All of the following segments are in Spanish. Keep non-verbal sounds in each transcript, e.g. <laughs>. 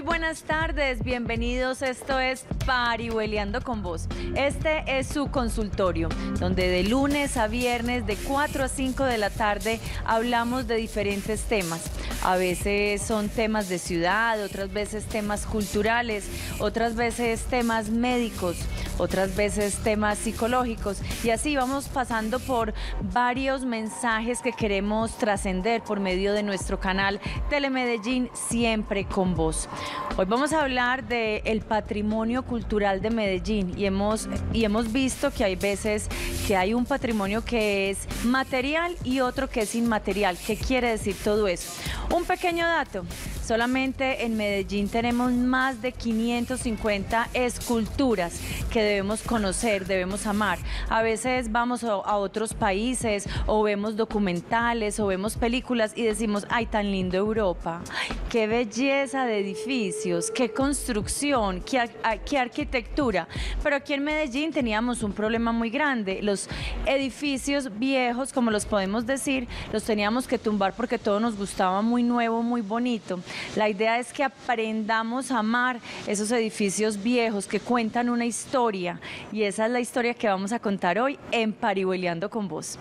Muy buenas tardes, bienvenidos. Esto es Parihueleando con Vos. Este es su consultorio, donde de lunes a viernes, de 4 a 5 de la tarde, hablamos de diferentes temas. A veces son temas de ciudad, otras veces temas culturales, otras veces temas médicos, otras veces temas psicológicos. Y así vamos pasando por varios mensajes que queremos trascender por medio de nuestro canal Telemedellín, siempre con vos. Hoy vamos a hablar del el patrimonio cultural de Medellín y hemos, y hemos visto que hay veces que hay un patrimonio que es material y otro que es inmaterial. ¿Qué quiere decir todo eso? Un pequeño dato. Solamente en Medellín tenemos más de 550 esculturas que debemos conocer, debemos amar. A veces vamos a otros países o vemos documentales o vemos películas y decimos, ay, tan lindo Europa, qué belleza de edificios, qué construcción, qué, arquitectura. Pero aquí en Medellín teníamos un problema muy grande. Los edificios viejos, como los podemos decir, los teníamos que tumbar porque todo nos gustaba muy nuevo, muy bonito. La idea es que aprendamos a amar esos edificios viejos que cuentan una historia y esa es la historia que vamos a contar hoy en Parihueleando con vos.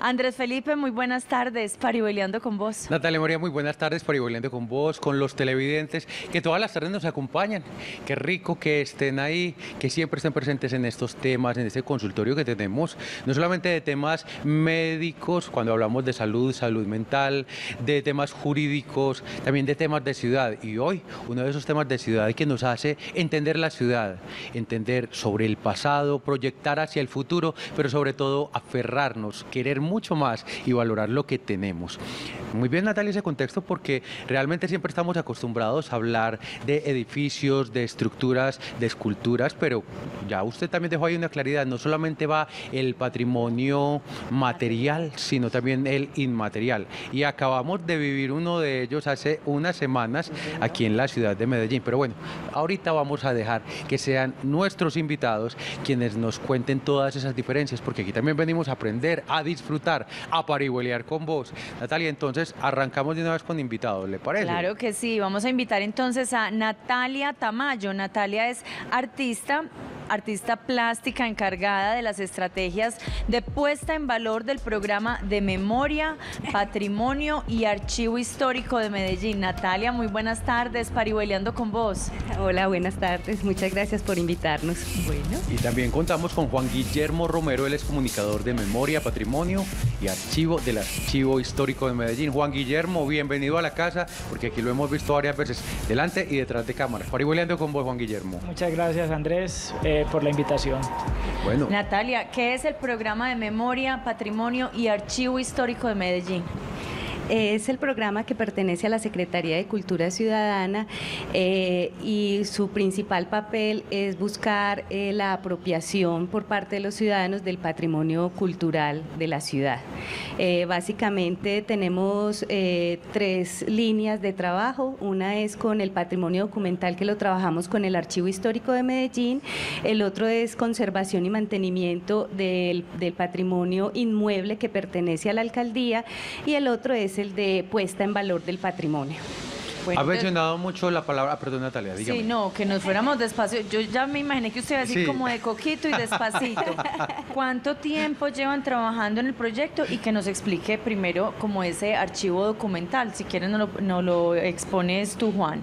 Andrés Felipe, muy buenas tardes, Parihueleando con vos. Natalia Moria, muy buenas tardes, Parihueleando con vos, con los televidentes que todas las tardes nos acompañan. Qué rico que estén ahí, que siempre estén presentes en estos temas, en este consultorio que tenemos, no solamente de temas médicos, cuando hablamos de salud, salud mental, de temas jurídicos, también de temas de ciudad. Y hoy uno de esos temas de ciudad que nos hace entender la ciudad, entender sobre el pasado, proyectar hacia el futuro, pero sobre todo aferrarnos, querer mucho más y valorar lo que tenemos. Muy bien, Natalia, ese contexto porque realmente siempre estamos acostumbrados a hablar de edificios, de estructuras, de esculturas, pero ya usted también dejó ahí una claridad, no solamente va el patrimonio material, sino también el inmaterial. Y acabamos de vivir uno de ellos hace una semana aquí en la ciudad de Medellín. Pero bueno, ahorita vamos a dejar que sean nuestros invitados quienes nos cuenten todas esas diferencias, porque aquí también venimos a aprender, a disfrutar, a parihuelear con vos. Natalia, entonces arrancamos de una vez con invitados, ¿le parece? Claro que sí, vamos a invitar entonces a Natalia Tamayo. Natalia es artista, artista plástica encargada de las estrategias de puesta en valor del programa de memoria, patrimonio y archivo histórico de Medellín. Natalia, muy buenas tardes, parihueleando con vos. Hola, buenas tardes, muchas gracias por invitarnos. Bueno. Y también contamos con Juan Guillermo Romero, él es comunicador de memoria, patrimonio y archivo del Archivo Histórico de Medellín. Juan Guillermo, bienvenido a la casa, porque aquí lo hemos visto varias veces, delante y detrás de cámaras. Parihueleando con vos, Juan Guillermo. Muchas gracias, Andrés. Eh, por la invitación. Bueno. Natalia, ¿qué es el programa de memoria, patrimonio y archivo histórico de Medellín? Es el programa que pertenece a la Secretaría de Cultura Ciudadana eh, y su principal papel es buscar eh, la apropiación por parte de los ciudadanos del patrimonio cultural de la ciudad. Eh, básicamente tenemos tres líneas de trabajo. Una es con el patrimonio documental que lo trabajamos con el Archivo Histórico de Medellín. El otro es conservación y mantenimiento del, del patrimonio inmueble que pertenece a la alcaldía y el otro es el de puesta en valor del patrimonio. ha mencionado mucho la palabra, perdón Natalia, dígame. Sí, no, que nos fuéramos despacio. Yo ya me imaginé que usted iba a decir como de coquito y despacito. <laughs> ¿Cuánto tiempo llevan trabajando en el proyecto? Y que nos explique primero como ese archivo documental. Si quieren, no lo, lo expones tú, Juan.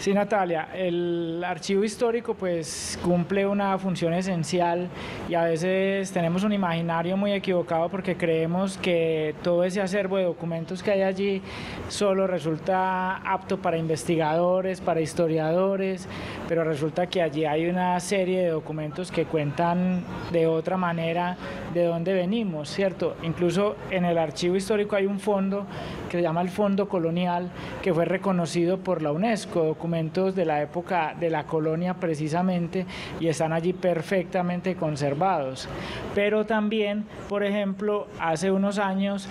Sí, Natalia, el archivo histórico pues cumple una función esencial y a veces tenemos un imaginario muy equivocado porque creemos que todo ese acervo de documentos que hay allí solo resulta apto para investigadores, para historiadores, pero resulta que allí hay una serie de documentos que cuentan de otra manera de dónde venimos, ¿cierto? Incluso en el archivo histórico hay un fondo que se llama el Fondo Colonial que fue reconocido por la UNESCO, de la época de la colonia precisamente y están allí perfectamente conservados. Pero también, por ejemplo, hace unos años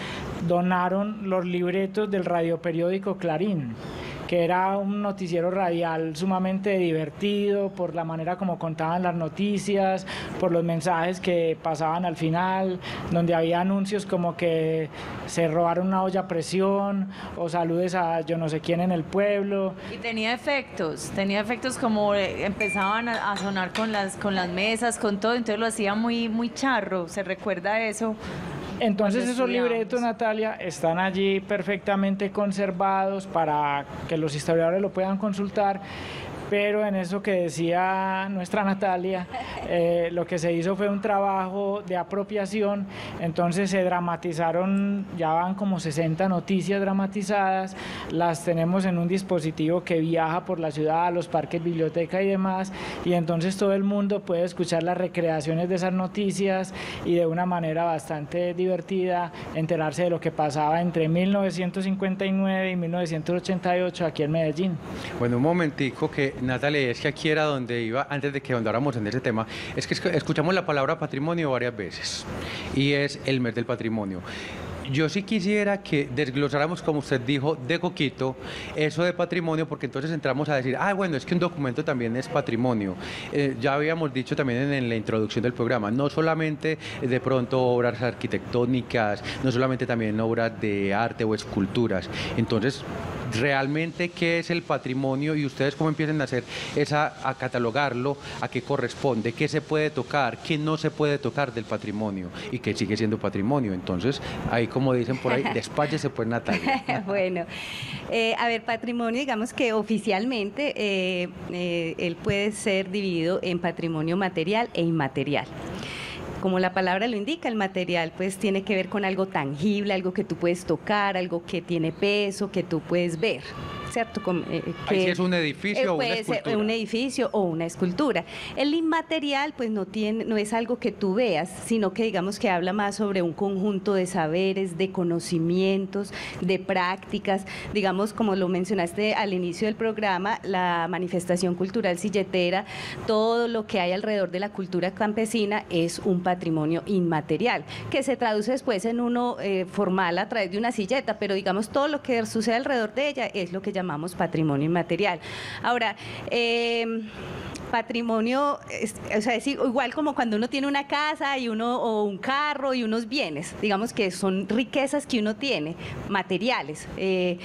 donaron los libretos del radioperiódico Clarín que era un noticiero radial sumamente divertido por la manera como contaban las noticias, por los mensajes que pasaban al final, donde había anuncios como que se robaron una olla a presión o saludes a yo no sé quién en el pueblo. Y tenía efectos, tenía efectos como eh, empezaban a, sonar con las, con las mesas, con todo, entonces lo hacía muy, muy charro, ¿se recuerda eso? Entonces esos libretos, Natalia, están allí perfectamente conservados para que los historiadores lo puedan consultar pero en eso que decía nuestra Natalia, eh, lo que se hizo fue un trabajo de apropiación, entonces se dramatizaron, ya van como 60 noticias dramatizadas, las tenemos en un dispositivo que viaja por la ciudad, los parques, biblioteca y demás, y entonces todo el mundo puede escuchar las recreaciones de esas noticias y de una manera bastante divertida enterarse de lo que pasaba entre 1959 y 1988 aquí en Medellín. Bueno, un momentico que Natalia, es que aquí era donde iba, antes de que andáramos en ese tema, es que escuchamos la palabra patrimonio varias veces y es el mes del patrimonio. Yo sí quisiera que desglosáramos, como usted dijo, de coquito, eso de patrimonio, porque entonces entramos a decir, ah, bueno, es que un documento también es patrimonio. Eh, ya habíamos dicho también en, la introducción del programa, no solamente de pronto obras arquitectónicas, no solamente también obras de arte o esculturas. Entonces, realmente qué es el patrimonio y ustedes cómo empiezan a hacer esa a catalogarlo, a qué corresponde, qué se puede tocar, qué no se puede tocar del patrimonio y qué sigue siendo patrimonio. Entonces, ahí como dicen por ahí, despáchese pues Natalia. <laughs> bueno, eh, a ver, patrimonio, digamos que oficialmente eh, eh, él puede ser dividido en patrimonio material e inmaterial como la palabra lo indica, el material pues tiene que ver con algo tangible, algo que tú puedes tocar, algo que tiene peso, que tú puedes ver. ¿cierto? Eh, que, es un edificio eh, o una escultura. un edificio o una escultura. El inmaterial, pues no tiene, no es algo que tú veas, sino que digamos que habla más sobre un conjunto de saberes, de conocimientos, de prácticas. Digamos, como lo mencionaste al inicio del programa, la manifestación cultural silletera, todo lo que hay alrededor de la cultura campesina es un patrimonio inmaterial, que se traduce después en uno eh, formal a través de una silleta, pero digamos todo lo que sucede alrededor de ella es lo que llamamos patrimonio inmaterial. Ahora, eh, patrimonio, o sea, es igual como cuando uno tiene una casa y uno o un carro y unos bienes, digamos que son riquezas que uno tiene, materiales, eh,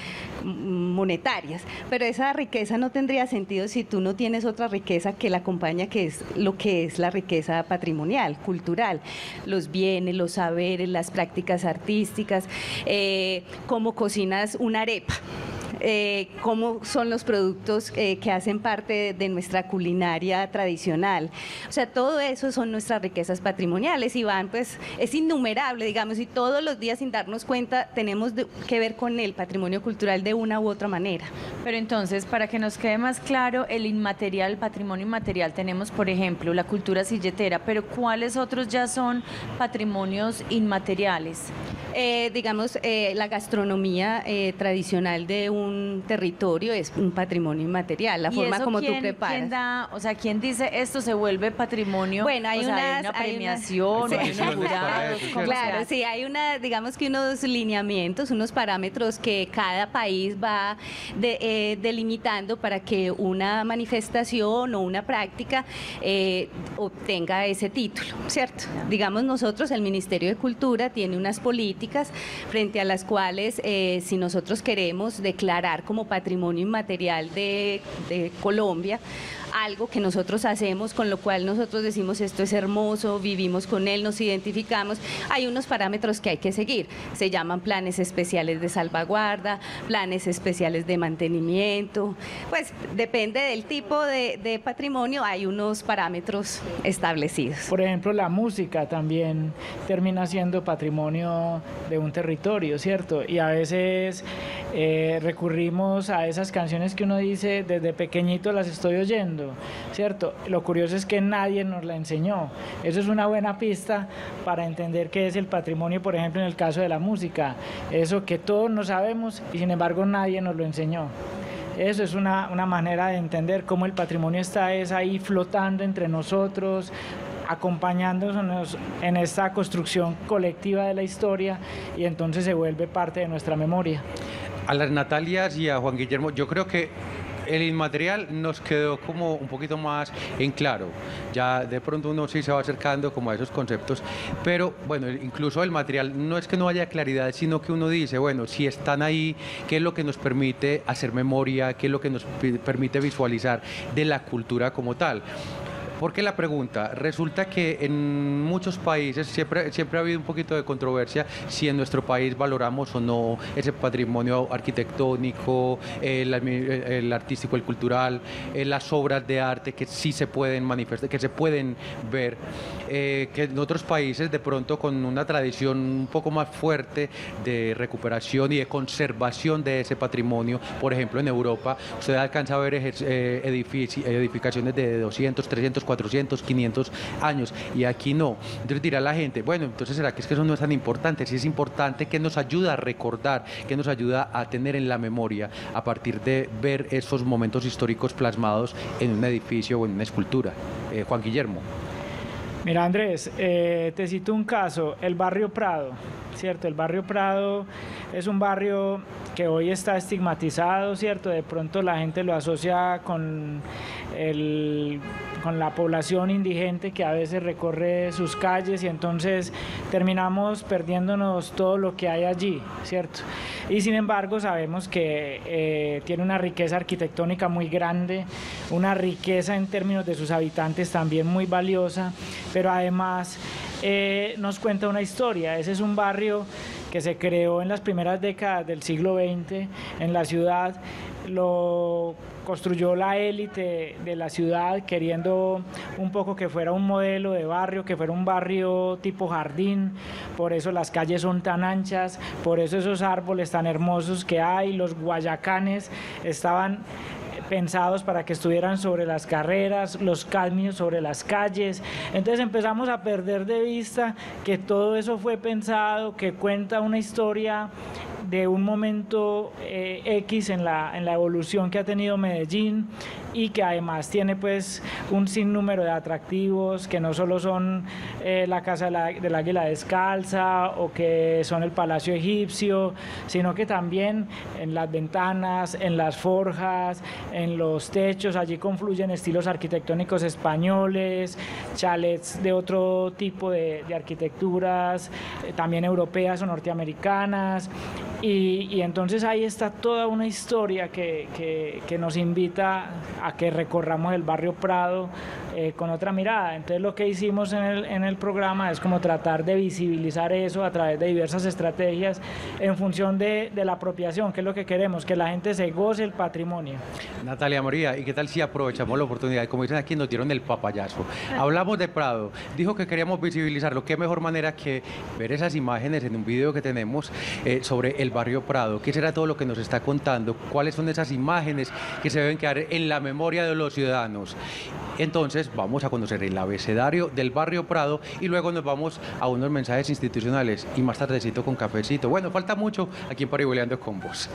monetarias, pero esa riqueza no tendría sentido si tú no tienes otra riqueza que la acompaña, que es lo que es la riqueza patrimonial, cultural, los bienes, los saberes, las prácticas artísticas, eh, como cocinas una arepa eh, cómo son los productos eh, que hacen parte de nuestra culinaria tradicional. O sea, todo eso son nuestras riquezas patrimoniales y van, pues, es innumerable, digamos, y todos los días sin darnos cuenta tenemos que ver con el patrimonio cultural de una u otra manera. Pero entonces, para que nos quede más claro, el inmaterial, el patrimonio inmaterial, tenemos, por ejemplo, la cultura silletera, pero ¿cuáles otros ya son patrimonios inmateriales? Eh, digamos, la gastronomía tradicional de un territorio es un patrimonio inmaterial, la forma como tú preparas. ¿quién da, o sea, ¿quién dice esto se vuelve patrimonio? Bueno, hay, una premiación, hay, Claro, sí, hay una, digamos que unos lineamientos, unos parámetros que cada país va eh, delimitando para que una manifestación o una práctica eh, obtenga ese título, ¿cierto? Digamos nosotros, el Ministerio de Cultura tiene unas políticas frente a las cuales eh, si nosotros queremos declarar como patrimonio inmaterial de, de Colombia algo que nosotros hacemos, con lo cual nosotros decimos esto es hermoso, vivimos con él, nos identificamos. Hay unos parámetros que hay que seguir. Se llaman planes especiales de salvaguarda, planes especiales de mantenimiento. Pues depende del tipo de, patrimonio, hay unos parámetros establecidos. Por ejemplo, la música también termina siendo patrimonio de un territorio, ¿cierto? Y a veces eh, recurrimos a esas canciones que uno dice desde pequeñito las estoy oyendo ¿cierto? Lo curioso es que nadie nos la enseñó. Eso es una buena pista para entender qué es el patrimonio, por ejemplo, en el caso de la música. Eso que todos no sabemos y sin embargo nadie nos lo enseñó. Eso es una, una manera de entender cómo el patrimonio está es ahí flotando entre nosotros, acompañándonos en esta construcción colectiva de la historia y entonces se vuelve parte de nuestra memoria. A las Natalias y a Juan Guillermo, yo creo que el inmaterial nos quedó como un poquito más en claro. Ya de pronto uno sí se va acercando como a esos conceptos, pero bueno, incluso el material no es que no haya claridad, sino que uno dice, bueno, si están ahí, ¿qué es lo que nos permite hacer memoria? ¿Qué es lo que nos permite visualizar de la cultura como tal? ¿Por qué la pregunta? Resulta que en muchos países siempre, siempre ha habido un poquito de controversia si en nuestro país valoramos o no ese patrimonio arquitectónico, el, artístico, el cultural, eh, las obras de arte que sí se pueden manifestar, que se pueden ver, eh, que en otros países de pronto con una tradición un poco más fuerte de recuperación y de conservación de ese patrimonio, por ejemplo en Europa, usted alcanza a ver eh, edificaciones de 200, 300, 400, 500 años y aquí no. Entonces dirá la gente, bueno, entonces será que es que eso no es tan importante, si es importante que nos ayuda a recordar, que nos ayuda a tener en la memoria a partir de ver esos momentos históricos plasmados en un edificio o en una escultura. Eh, Juan Guillermo. Mira Andrés, eh, te cito un caso, el barrio Prado, ¿cierto? El barrio Prado es un barrio que hoy está estigmatizado, ¿cierto? De pronto la gente lo asocia con el con la población indigente que a veces recorre sus calles y entonces terminamos perdiéndonos todo lo que hay allí, ¿cierto? Y sin embargo sabemos que eh, tiene una riqueza arquitectónica muy grande, una riqueza en términos de sus habitantes también muy valiosa, pero además eh, nos cuenta una historia. Ese es un barrio que se creó en las primeras décadas del siglo XX en la ciudad. Lo construyó la élite de la ciudad queriendo un poco que fuera un modelo de barrio, que fuera un barrio tipo jardín, por eso las calles son tan anchas, por eso esos árboles tan hermosos que hay, los guayacanes estaban pensados para que estuvieran sobre las carreras, los cadmios sobre las calles. Entonces empezamos a perder de vista que todo eso fue pensado, que cuenta una historia de un momento eh, X en la, en la evolución que ha tenido Medellín y que además tiene pues un sinnúmero de atractivos que no solo son eh, la Casa del Águila Descalza o que son el Palacio Egipcio, sino que también en las ventanas, en las forjas, en los techos, allí confluyen estilos arquitectónicos españoles, chalets de otro tipo de, arquitecturas, eh, también europeas o norteamericanas, y, entonces ahí está toda una historia que, que nos invita a que recorramos el barrio Prado eh, con otra mirada. Entonces lo que hicimos en el, en el programa es como tratar de visibilizar eso a través de diversas estrategias en función de, de la apropiación, que es lo que queremos, que la gente se goce el patrimonio. Natalia María, ¿y qué tal si aprovechamos la oportunidad? Como dicen aquí, nos dieron el papayazo. Hablamos de Prado, dijo que queríamos visibilizarlo. ¿Qué mejor manera que ver esas imágenes en un video que tenemos eh, sobre el barrio Prado? ¿Qué será todo lo que nos está contando? ¿Cuáles son esas imágenes que se deben quedar en la memoria? Memoria de los ciudadanos. Entonces vamos a conocer el abecedario del barrio Prado y luego nos vamos a unos mensajes institucionales y más tardecito con cafecito. Bueno, falta mucho aquí en Pariboleando con vos.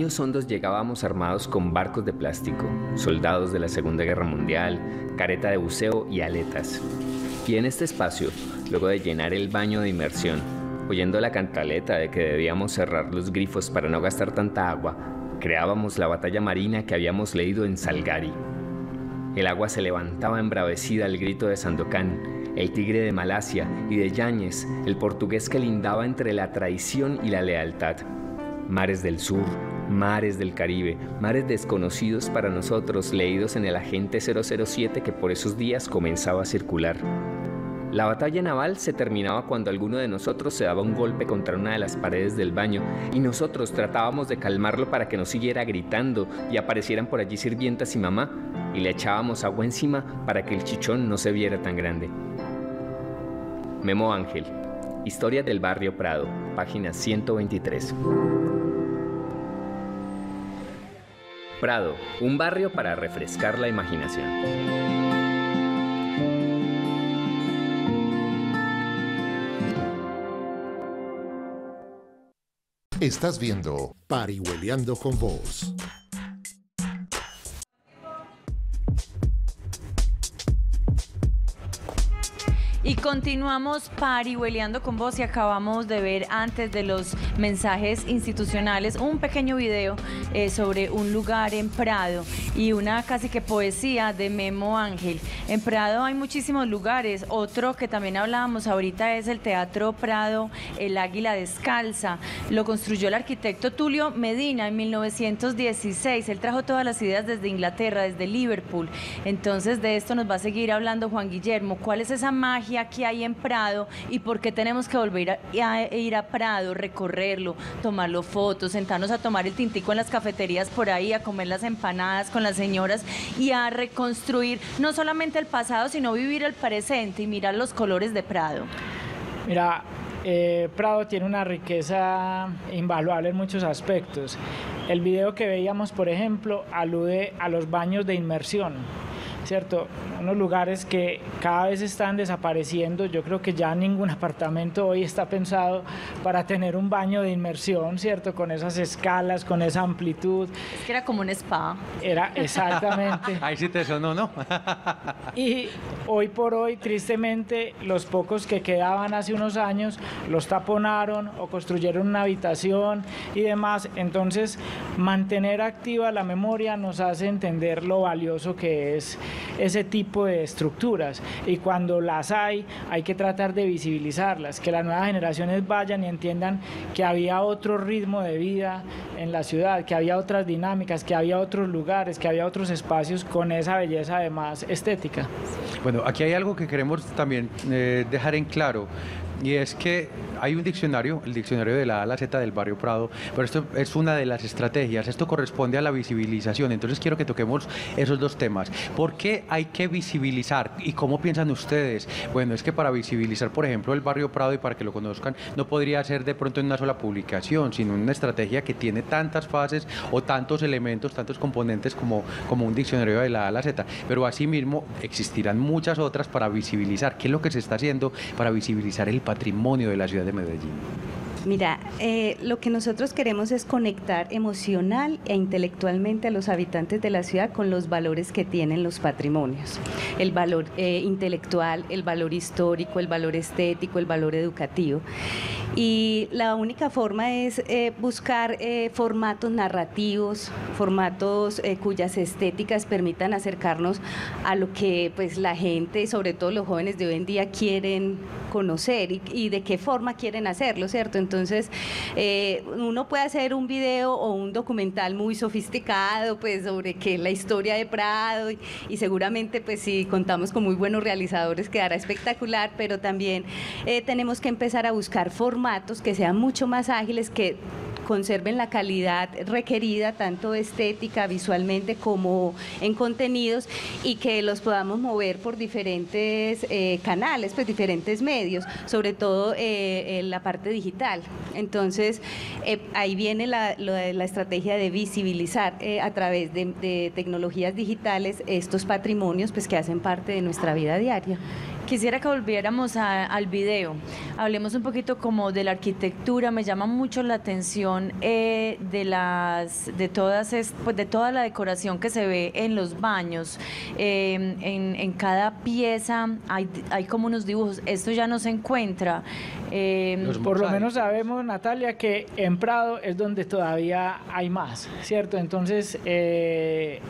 Los baños hondos llegábamos armados con barcos de plástico, soldados de la Segunda Guerra Mundial, careta de buceo y aletas. Y en este espacio, luego de llenar el baño de inmersión, oyendo la cantaleta de que debíamos cerrar los grifos para no gastar tanta agua, creábamos la batalla marina que habíamos leído en Salgari. El agua se levantaba embravecida al grito de Sandokan, el tigre de Malasia y de Yáñez, el portugués que lindaba entre la traición y la lealtad mares del sur, mares del Caribe, mares desconocidos para nosotros, leídos en el agente 007 que por esos días comenzaba a circular. La batalla naval se terminaba cuando alguno de nosotros se daba un golpe contra una de las paredes del baño y nosotros tratábamos de calmarlo para que no siguiera gritando y aparecieran por allí sirvientas y mamá y le echábamos agua encima para que el chichón no se viera tan grande. Memo Ángel, Historia del Barrio Prado, página 123. Prado, un barrio para refrescar la imaginación. Estás viendo Parihueliando con Vos. Y continuamos parihueleando con vos y acabamos de ver antes de los mensajes institucionales un pequeño video eh, sobre un lugar en Prado y una casi que poesía de Memo Ángel. En Prado hay muchísimos lugares. Otro que también hablábamos ahorita es el Teatro Prado, el Águila Descalza. Lo construyó el arquitecto Tulio Medina en 1916. Él trajo todas las ideas desde Inglaterra, desde Liverpool. Entonces de esto nos va a seguir hablando Juan Guillermo. ¿Cuál es esa magia? que hay en Prado y por qué tenemos que volver a, ir a Prado, recorrerlo, tomarlo fotos, sentarnos a tomar el tintico en las cafeterías por ahí, a comer las empanadas con las señoras y a reconstruir no solamente el pasado, sino vivir el presente y mirar los colores de Prado. Mira, eh, Prado tiene una riqueza invaluable en muchos aspectos. El video que veíamos, por ejemplo, alude a los baños de inmersión ¿cierto? Unos lugares que cada vez están desapareciendo. Yo creo que ya ningún <laughs> apartamento hoy está pensado para tener un baño de inmersión, ¿cierto? Con esas escalas, con esa amplitud. Es que era como un spa. Era exactamente. <laughs> Ahí sí te sonó, ¿no? <laughs> y hoy por hoy, tristemente, los pocos que quedaban hace unos años los taponaron o construyeron una habitación y demás. Entonces, mantener activa la memoria nos hace entender lo valioso que es ese tipo de estructuras y cuando las hay hay que tratar de visibilizarlas, que las nuevas generaciones vayan y entiendan que había otro ritmo de vida en la ciudad, que había otras dinámicas, que había otros lugares, que había otros espacios con esa belleza además estética. Bueno, aquí hay algo que queremos también eh, dejar en claro y es que hay un diccionario, el diccionario de la A la Z del barrio Prado, pero esto es una de las estrategias, esto corresponde a la visibilización, entonces quiero que toquemos esos dos temas. ¿Por qué hay que visibilizar y cómo piensan ustedes? Bueno, es que para visibilizar, por ejemplo, el barrio Prado y para que lo conozcan, no podría ser de pronto en una sola publicación, sino una estrategia que tiene tantas fases o tantos elementos, tantos componentes como, como un diccionario de la a la Z, pero asimismo existirán muchas otras para visibilizar. ¿Qué es lo que se está haciendo para visibilizar el patrimonio de la ciudad de Medellín? Mira, eh, lo que nosotros queremos es conectar emocional e intelectualmente a los habitantes de la ciudad con los valores que tienen los patrimonios. El valor eh, intelectual, el valor histórico, el valor estético, el valor educativo. Y la única forma es eh, buscar formatos narrativos, formatos cuyas estéticas permitan acercarnos a lo que pues, la gente, sobre todo los jóvenes de hoy en día, quieren conocer y, de qué forma quieren hacerlo, ¿cierto? Entonces, eh, uno puede hacer un video o un documental muy sofisticado, pues, sobre qué la historia de Prado y, seguramente, pues, si contamos con muy buenos realizadores, quedará espectacular, pero también eh, tenemos que empezar a buscar formatos que sean mucho más ágiles, que conserven la calidad requerida, tanto estética, visualmente, como en contenidos, y que los podamos mover por diferentes eh, canales, pues diferentes medios, sobre todo eh, en la parte digital. Entonces, eh, ahí viene la, la, estrategia de visibilizar a través de, de tecnologías digitales estos patrimonios pues, que hacen parte de nuestra vida diaria. Quisiera que volviéramos al video. Hablemos un poquito como de la arquitectura. Me llama mucho la atención eh, de las, de todas, pues de toda la decoración que se ve en los baños. Eh, en, cada pieza hay, hay como unos dibujos. Esto ya no se encuentra. Eh, por lo menos sabemos, Natalia, que en Prado es donde todavía hay más, ¿cierto? Entonces, eso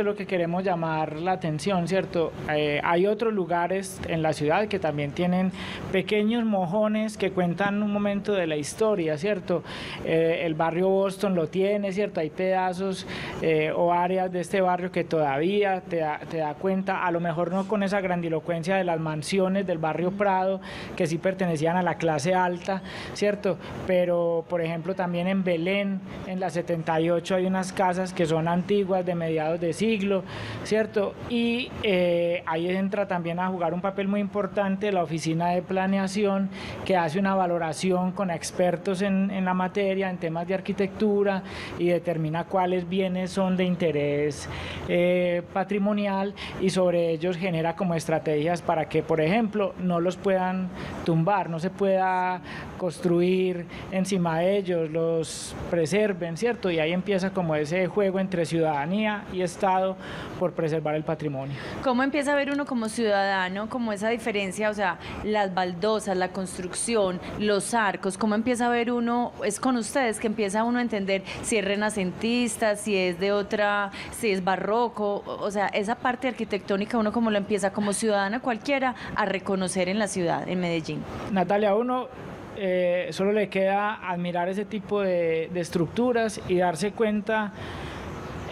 es lo que queremos llamar la atención, ¿cierto? hay otros lugares en la la ciudad que también tienen pequeños mojones que cuentan un momento de la historia, ¿cierto? Eh, el barrio Boston lo tiene, ¿cierto? Hay pedazos eh, o áreas de este barrio que todavía te da, te da cuenta, a lo mejor no con esa grandilocuencia de las mansiones del barrio Prado, que sí pertenecían a la clase alta, ¿cierto? Pero, por ejemplo, también en Belén, en la 78, hay unas casas que son antiguas, de mediados de siglo, ¿cierto? Y eh, ahí entra también a jugar un papel muy importante la oficina de planeación, que hace una valoración con expertos en, en la materia, en temas de arquitectura, y determina cuáles bienes son de interés eh, patrimonial y sobre ellos genera como estrategias para que, por ejemplo, no los puedan tumbar, no se pueda construir encima de ellos, los preserven, ¿cierto? Y ahí empieza como ese juego entre ciudadanía y Estado por preservar el patrimonio. ¿Cómo empieza a ver uno como ciudadano, como esa diferencia, o sea, las baldosas, la construcción, los arcos, cómo empieza a ver uno, es con ustedes que empieza uno a entender si es renacentista, si es de otra, si es barroco, o sea, esa parte arquitectónica uno como lo empieza como ciudadana cualquiera a reconocer en la ciudad, en Medellín. Natalia, uno eh, solo le queda admirar ese tipo de, de estructuras y darse cuenta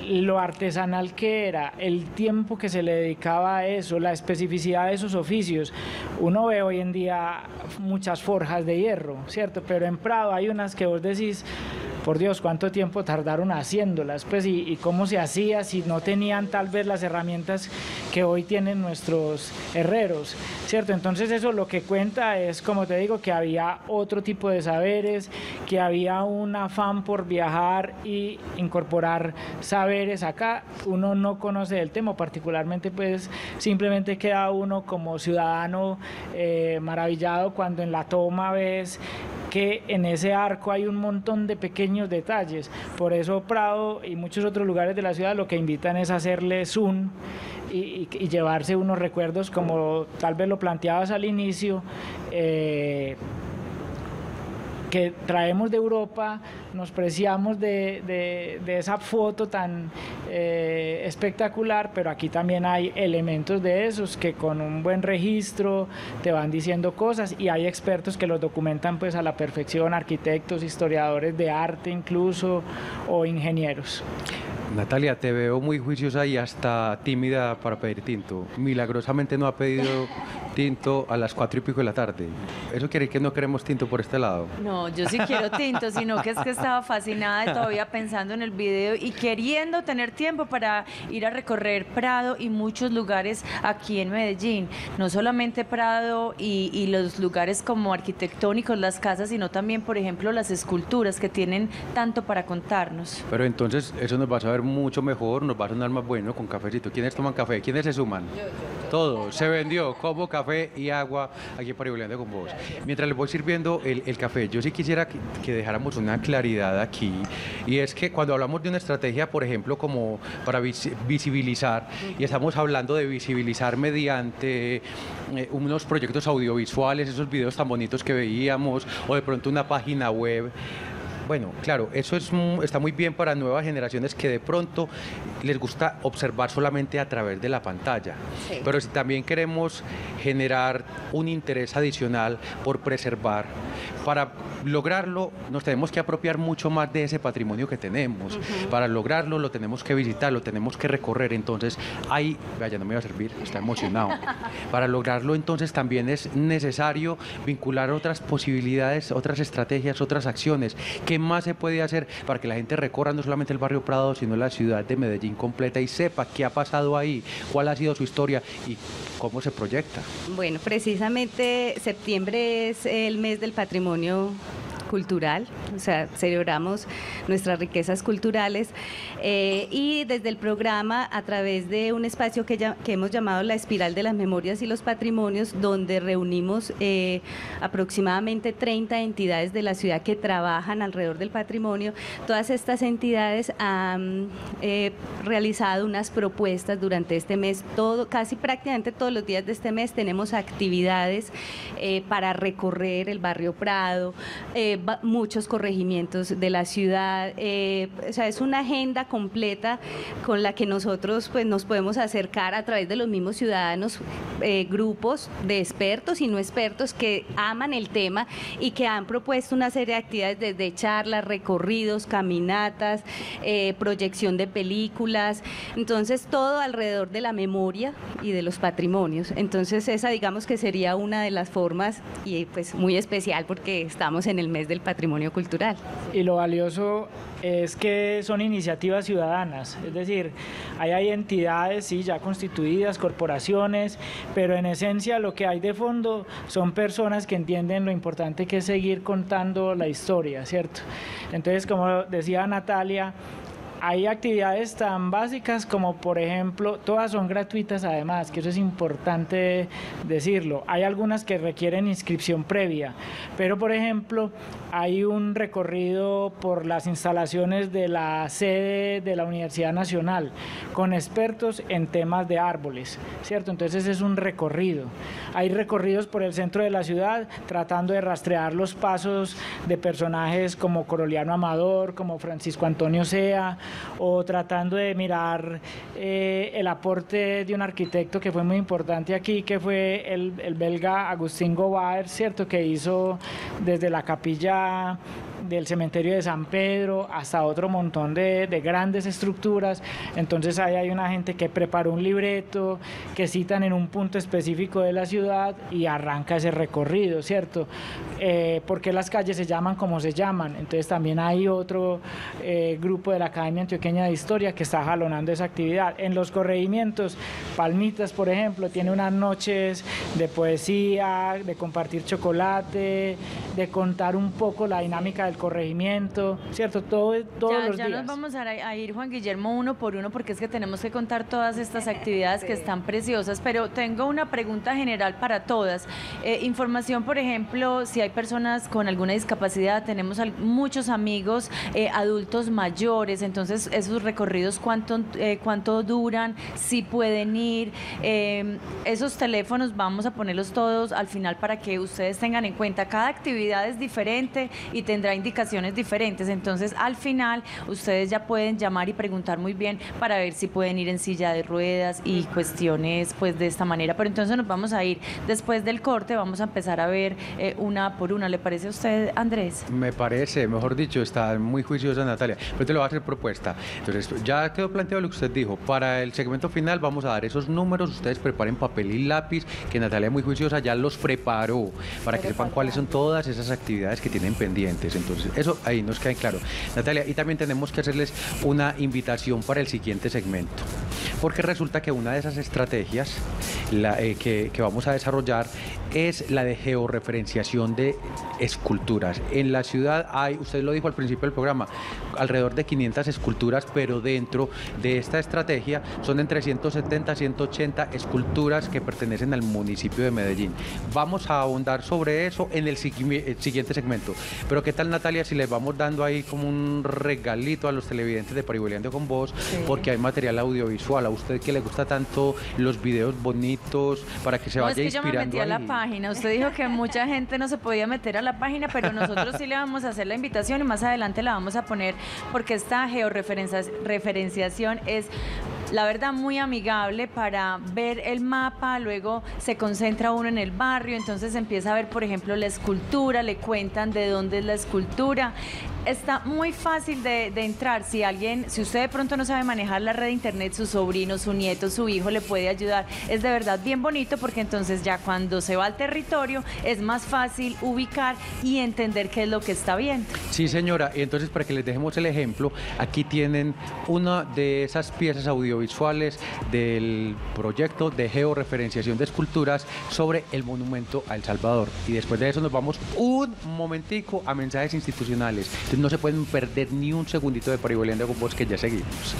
lo artesanal que era, el tiempo que se le dedicaba a eso, la especificidad de esos oficios. Uno ve hoy en día muchas forjas de hierro, ¿cierto? Pero en Prado hay unas que vos decís, por Dios, cuánto tiempo tardaron haciéndolas, pues, y, y, cómo se hacía si no tenían tal vez las herramientas que hoy tienen nuestros herreros, ¿cierto? Entonces eso lo que cuenta es, como te digo, que había otro tipo de saberes, que había un afán por viajar y incorporar saberes acá. Uno no conoce el tema, particularmente pues simplemente queda uno como ciudadano eh, maravillado cuando en la toma ves que en ese arco hay un montón de pequeños detalles. Por eso Prado y muchos otros lugares de la ciudad lo que invitan es hacerle zoom y, y llevarse unos recuerdos como tal vez lo planteabas al inicio. Eh, que traemos de Europa, nos preciamos de, de, esa foto tan eh, espectacular, pero aquí también hay elementos de esos que con un buen registro te van diciendo cosas y hay expertos que los documentan pues a la perfección, arquitectos, historiadores de arte incluso o ingenieros. Natalia, te veo muy juiciosa y hasta tímida para pedir tinto. Milagrosamente no ha pedido tinto a las cuatro y pico de la tarde. ¿Eso quiere decir que no queremos tinto por este lado? No, yo sí quiero tinto, sino que es que estaba fascinada y todavía pensando en el video y queriendo tener tiempo para ir a recorrer Prado y muchos lugares aquí en Medellín. No solamente Prado y, y los lugares como arquitectónicos, las casas, sino también, por ejemplo, las esculturas que tienen tanto para contarnos. Pero entonces eso nos va a saber mucho mejor, nos va a sonar más bueno con cafecito. ¿Quiénes toman café? ¿Quiénes se suman? Yo, yo, yo. Todo, se vendió, como café y agua aquí para Pariboleando con vos. Mientras les voy sirviendo el, café, yo sí quisiera que, dejáramos una claridad aquí, y es que cuando hablamos de una estrategia, por ejemplo, como para vis visibilizar, y estamos hablando de visibilizar mediante eh, unos proyectos audiovisuales, esos videos tan bonitos que veíamos, o de pronto una página web, bueno, claro, eso es, está muy bien para nuevas generaciones que de pronto les gusta observar solamente a través de la pantalla. Sí. Pero si también queremos generar un interés adicional por preservar, para lograrlo nos tenemos que apropiar mucho más de ese patrimonio que tenemos. Uh -huh. Para lograrlo lo tenemos que visitar, lo tenemos que recorrer. Entonces, ahí, vaya, no me va a servir, está emocionado. <laughs> Para lograrlo entonces también es necesario vincular otras posibilidades, otras estrategias, otras acciones que más se puede hacer para que la gente recorra no solamente el barrio Prado, sino la ciudad de Medellín completa y sepa qué ha pasado ahí, cuál ha sido su historia y cómo se proyecta? Bueno, precisamente septiembre es el mes del patrimonio cultural, o sea, celebramos nuestras riquezas culturales eh, y desde el programa a través de un espacio que, ya, que, hemos llamado la espiral de las memorias y los patrimonios, donde reunimos eh, aproximadamente 30 entidades de la ciudad que trabajan alrededor del patrimonio, todas estas entidades han eh, realizado unas propuestas durante este mes, todo, casi prácticamente todos los días de este mes tenemos actividades para recorrer el barrio Prado, eh, muchos corregimientos de la ciudad. Eh, o sea, es una agenda completa con la que nosotros pues, nos podemos acercar a través de los mismos ciudadanos, eh, grupos de expertos y no expertos que aman el tema y que han propuesto una serie de actividades desde charlas, recorridos, caminatas, proyección de películas. Entonces, todo alrededor de la memoria y de los patrimonios. Entonces, esa digamos que sería una de las formas y pues muy especial porque estamos en el mes del patrimonio cultural. Y lo valioso es que son iniciativas ciudadanas, es decir, hay, hay entidades sí, ya constituidas, corporaciones, pero en esencia lo que hay de fondo son personas que entienden lo importante que es seguir contando la historia, ¿cierto? Entonces, como decía Natalia, hay actividades tan básicas como, por ejemplo, todas son gratuitas además, que eso es importante decirlo. Hay algunas que requieren inscripción previa, pero, por ejemplo, hay un recorrido por las instalaciones de la sede de la Universidad Nacional con expertos en temas de árboles, ¿cierto? Entonces es un recorrido. Hay recorridos por el centro de la ciudad tratando de rastrear los pasos de personajes como Coroliano Amador, como Francisco Antonio Sea, o tratando de mirar eh, el aporte de un arquitecto que fue muy importante aquí, que fue el, el belga Agustín Gobaer, ¿cierto? Que hizo desde la capilla del cementerio de San Pedro hasta otro montón de, de, grandes estructuras. Entonces ahí hay una gente que preparó un libreto, que citan en un punto específico de la ciudad y arranca ese recorrido, ¿cierto? Eh, porque las calles se llaman como se llaman. Entonces también hay otro eh, grupo de la Academia Antioqueña de Historia que está jalonando esa actividad. En los corregimientos, Palmitas, por ejemplo, tiene unas noches de poesía, de compartir chocolate, de contar un poco la dinámica del corregimiento, ¿cierto? Todo, todos ya, los ya días. nos vamos a, ir, Juan Guillermo, uno por uno, porque es que tenemos que contar todas estas <laughs> actividades que están preciosas, pero tengo una pregunta general para todas. Eh, información, por ejemplo, si hay personas con alguna discapacidad, tenemos muchos amigos eh, adultos mayores, entonces esos recorridos, ¿cuánto, eh, cuánto duran? Si pueden ir, esos teléfonos vamos a ponerlos todos al final para que ustedes tengan en cuenta, cada actividad es diferente y tendrá indicaciones diferentes. Entonces, al final, ustedes ya pueden llamar y preguntar muy bien para ver si pueden ir en silla de ruedas y cuestiones, pues, de esta manera. Pero entonces nos vamos a ir después del corte, vamos a empezar a ver eh, una por una. ¿Le parece a usted, Andrés? Me parece, mejor dicho, está muy juiciosa Natalia. Pero te lo voy a hacer propuesta. Entonces, ya quedó planteado lo que usted dijo. Para el segmento final vamos a dar esos números. Ustedes preparen papel y lápiz, que Natalia muy juiciosa ya los preparó para que sepan cuáles son todas esas actividades que tienen pendientes. Entonces, eso ahí nos queda claro. Natalia, y también tenemos que hacerles una invitación para el siguiente segmento, porque resulta que una de esas estrategias eh, que, vamos a desarrollar es la de georreferenciación de esculturas. En la ciudad hay, usted lo dijo al principio del programa, alrededor de 500 esculturas, pero dentro de esta estrategia son entre 170 y 180 esculturas que pertenecen al municipio de Medellín. Vamos a ahondar sobre eso en el siguiente segmento. Pero ¿qué tal Natalia si les vamos dando ahí como un regalito a los televidentes de Parihueleando con vos? Porque hay material audiovisual. A usted que le gusta tanto los videos bonitos para que se vaya inspirando. la página. Usted dijo que mucha gente no se podía meter a la página, pero nosotros sí le vamos a hacer la invitación y más adelante la vamos a poner porque esta georreferenciación es la verdad muy amigable para ver el mapa, luego se concentra uno en el barrio, entonces empieza a ver, por ejemplo, la escultura, le cuentan de dónde es la escultura. Está muy fácil de, entrar. Si alguien, si usted de pronto no sabe manejar la red de internet, su sobrino, su nieto, su hijo le puede ayudar. Es de verdad bien bonito porque entonces ya cuando se va al territorio es más fácil ubicar y entender qué es lo que está bien. Sí, señora. Y entonces para que les dejemos el ejemplo, aquí tienen una de esas piezas audiovisuales del proyecto de georreferenciación de esculturas sobre el monumento a El Salvador. Y después de eso nos vamos un momentico a mensajes institucionales no se pueden perder ni un segundito de Pariboleando con vos que ya seguimos.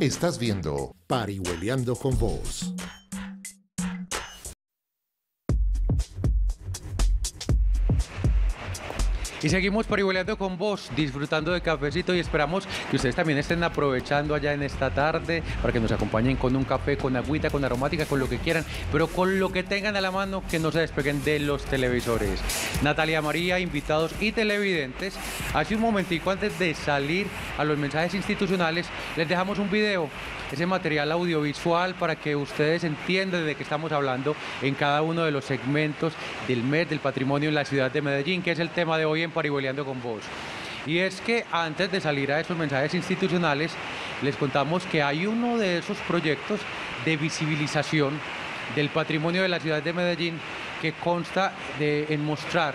Estás viendo Parihueliando con Vos. Y seguimos parihueleando con vos, disfrutando de cafecito y esperamos que ustedes también estén aprovechando allá en esta tarde para que nos acompañen con un café, con agüita, con aromática, con lo que quieran, pero con lo que tengan a la mano que no se despeguen de los televisores. Natalia María, invitados y televidentes, hace un momentico antes de salir a los mensajes institucionales, les dejamos un video ese material audiovisual para que ustedes entiendan de qué estamos hablando en cada uno de los segmentos del mes del patrimonio en la ciudad de Medellín, que es el tema de hoy en Parihueleando con Vos. Y es que antes de salir a esos mensajes institucionales, les contamos que hay uno de esos proyectos de visibilización del patrimonio de la ciudad de Medellín que consta de, en mostrar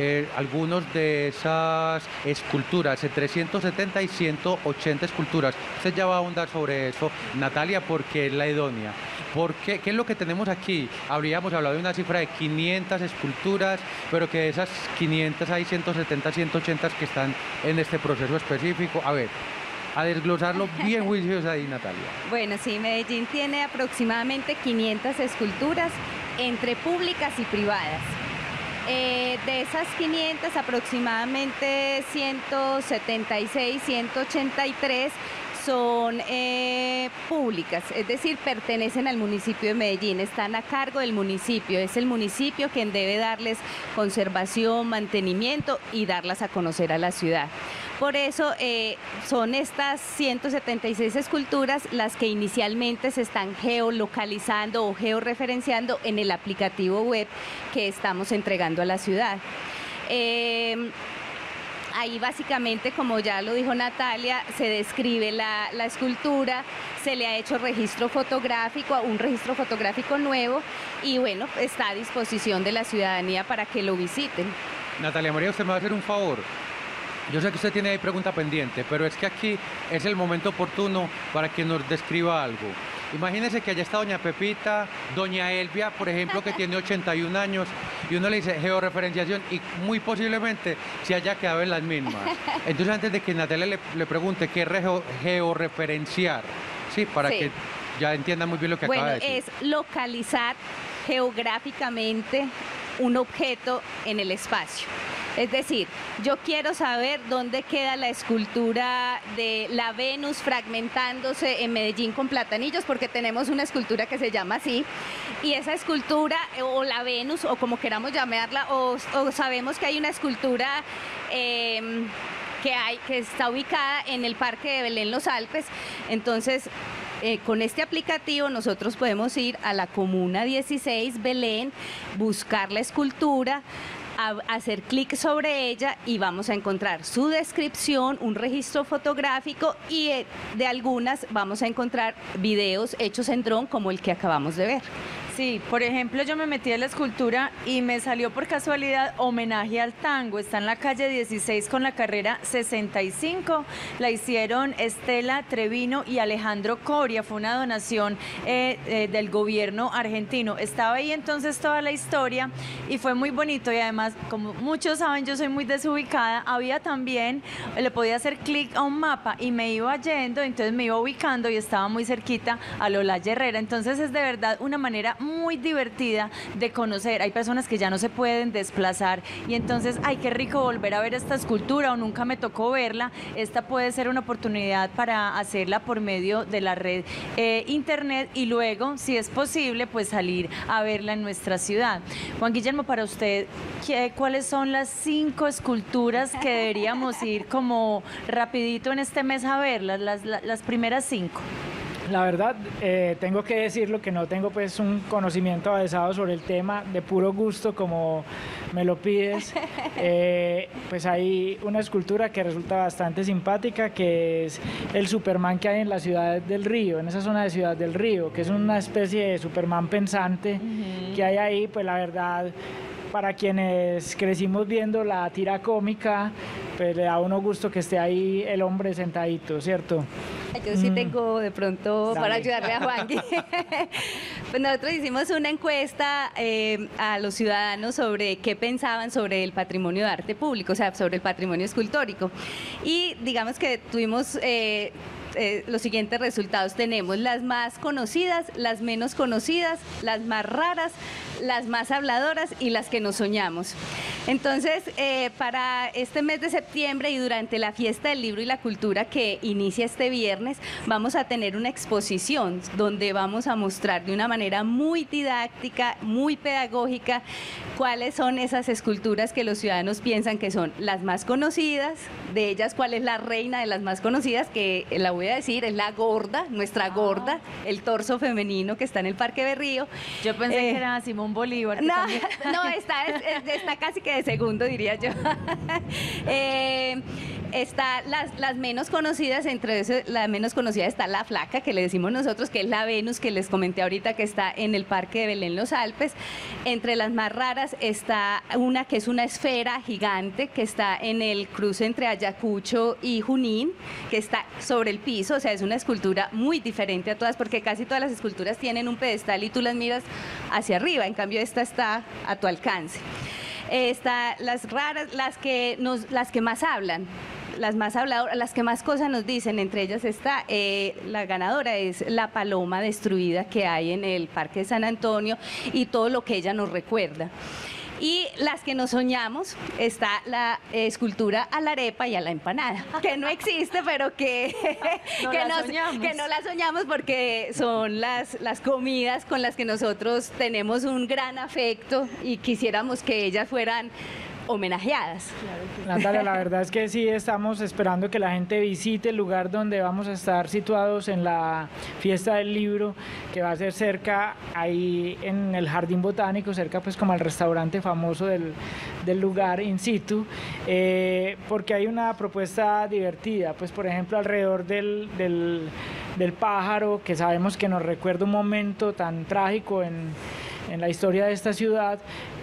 eh, algunos de esas esculturas, entre 370 y 180 esculturas. Usted ya va a ahondar sobre eso, Natalia, porque es la idónea. Porque, ¿Qué es lo que tenemos aquí? Habríamos hablado de una cifra de 500 esculturas, pero que de esas 500 hay 170, 180 que están en este proceso específico. A ver, a desglosarlo bien <laughs> juicios ahí, Natalia. Bueno, sí, Medellín tiene aproximadamente 500 esculturas entre públicas y privadas. Eh, de esas 500, aproximadamente 176, 183 son eh, públicas, es decir, pertenecen al municipio de Medellín, están a cargo del municipio, es el municipio quien debe darles conservación, mantenimiento y darlas a conocer a la ciudad. Por eso eh, son estas 176 esculturas las que inicialmente se están geolocalizando o georreferenciando en el aplicativo web que estamos entregando a la ciudad. Eh, ahí básicamente, como ya lo dijo Natalia, se describe la, la, escultura, se le ha hecho registro fotográfico, un registro fotográfico nuevo y bueno, está a disposición de la ciudadanía para que lo visiten. Natalia María, usted me va a hacer un favor. Yo sé que usted tiene ahí pregunta pendiente, pero es que aquí es el momento oportuno para que nos describa algo. Imagínese que allá está doña Pepita, doña Elvia, por ejemplo, que tiene 81 años, y uno le dice georreferenciación y muy posiblemente se haya quedado en las mismas. Entonces, antes de que Natalia le, le pregunte qué es georreferenciar, sí, para Sí. que ya entienda muy bien lo que Bueno, acaba de decir. es localizar geográficamente un objeto en el espacio. Es decir, yo quiero saber dónde queda la escultura de la Venus fragmentándose en Medellín con platanillos, porque tenemos una escultura que se llama así, y esa escultura, eh, o la Venus, o como queramos llamarla, o, sabemos que hay una escultura que, hay, que está ubicada en el Parque de Belén Los Alpes, entonces eh, con este aplicativo nosotros podemos ir a la Comuna 16 Belén, buscar la escultura, a- hacer clic sobre ella y vamos a encontrar su descripción, un registro fotográfico y eh, de algunas vamos a encontrar videos hechos en dron como el que acabamos de ver. Sí, por ejemplo, yo me metí a la escultura y me salió por casualidad homenaje al tango. Está en la calle 16 con la carrera 65. La hicieron Estela Trevino y Alejandro Coria. Fue una donación eh, eh, del gobierno argentino. Estaba ahí entonces toda la historia y fue muy bonito. Y además, como muchos saben, yo soy muy desubicada. Había también, le podía hacer clic a un mapa y me iba yendo, entonces me iba ubicando y estaba muy cerquita a Lola Herrera. Entonces es de verdad una manera muy divertida de conocer. Hay personas que ya no se pueden desplazar y entonces, ay, qué rico volver a ver esta escultura o nunca me tocó verla. Esta puede ser una oportunidad para hacerla por medio de la red eh, internet y luego, si es posible, pues salir a verla en nuestra ciudad. Juan Guillermo, para usted, ¿qué- ¿cuáles son las cinco esculturas que deberíamos ir como rapidito en este mes a verlas? Las, las, las primeras cinco. La verdad, eh, tengo que decirlo que no tengo pues un conocimiento avanzado sobre el tema. De puro gusto como me lo pides. <laughs> Eh, pues hay una escultura que resulta bastante simpática que es el Superman que hay en la ciudad del Río, en esa zona de Ciudad del Río, que es una especie de Superman pensante que hay ahí, pues la verdad para quienes crecimos viendo la tira cómica, pues le da uno gusto que esté ahí el hombre sentadito, ¿cierto? Yo sí Mm. tengo de pronto para ayudarle a Juan. <laughs> pues nosotros hicimos una encuesta eh, a los ciudadanos sobre qué pensaban sobre el patrimonio de arte público, o sea, sobre el patrimonio escultórico. Y digamos que tuvimos eh, eh, los siguientes resultados. Tenemos las más conocidas, las menos conocidas, las más raras, las más habladoras y las que nos soñamos. Entonces, eh, para este mes de septiembre y durante la fiesta del libro y la cultura que inicia este viernes, vamos a tener una exposición donde vamos a mostrar de una manera muy didáctica, muy pedagógica, cuáles son esas esculturas que los ciudadanos piensan que son las más conocidas, de ellas cuál es la reina de las más conocidas, que la voy a decir, es la gorda, nuestra gorda, el torso femenino que está en el Parque Berrío. Yo pensé Eh, que era Simón Bolívar. no, <laughs> no está, es- es- está casi que de segundo, diría yo. <laughs> Eh, está las, las menos conocidas, entre eso, la menos conocida está la flaca, que le decimos nosotros, que es la Venus, que les comenté ahorita, que está en el Parque de Belén Los Alpes. Entre las más raras está una que es una esfera gigante, que está en el cruce entre Ayacucho y Junín, que está sobre el piso, o sea, es una escultura muy diferente a todas, porque casi todas las esculturas tienen un pedestal y tú las miras hacia arriba, en cambio esta está a tu alcance. Está las raras, las que, nos, las que más hablan. Las más habladoras, las que más cosas nos dicen, entre ellas está eh, la ganadora, es la paloma destruida que hay en el Parque de San Antonio y todo lo que ella nos recuerda. Y las que nos soñamos está la eh, escultura a la arepa y a la empanada, que no existe, pero que, <laughs> No que, nos- que no la soñamos porque son las, las comidas con las que nosotros tenemos un gran afecto y quisiéramos que ellas fueran homenajeadas. Natalia, la <laughs> verdad es que sí estamos esperando que la gente visite el lugar donde vamos a estar situados en la fiesta del libro, que va a ser cerca ahí en el jardín botánico, cerca pues como al restaurante famoso del, del lugar in situ, eh, porque hay una propuesta divertida, pues por ejemplo alrededor del, del, del pájaro, que sabemos que nos recuerda un momento tan trágico en en la historia de esta ciudad